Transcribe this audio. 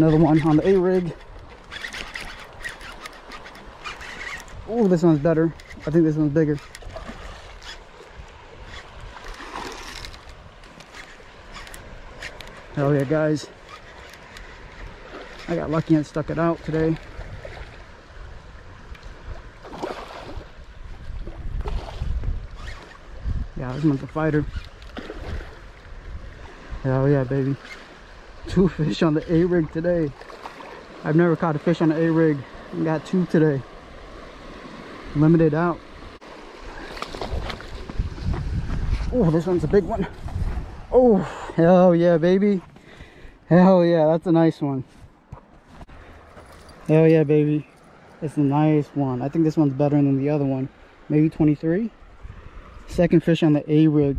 Another one on the A-rig. Oh, this one's better. I think this one's bigger. Hell yeah, guys. I got lucky and stuck it out today. Yeah, this one's a fighter. Hell yeah, baby. Two fish on the A-rig today. I've never caught a fish on the A-rig. Got two today. Limited out. Oh, this one's a big one. Oh, hell yeah, baby. Hell yeah, that's a nice one. Hell yeah, baby. It's a nice one. I think this one's better than the other one. Maybe 23. Second fish on the A-rig.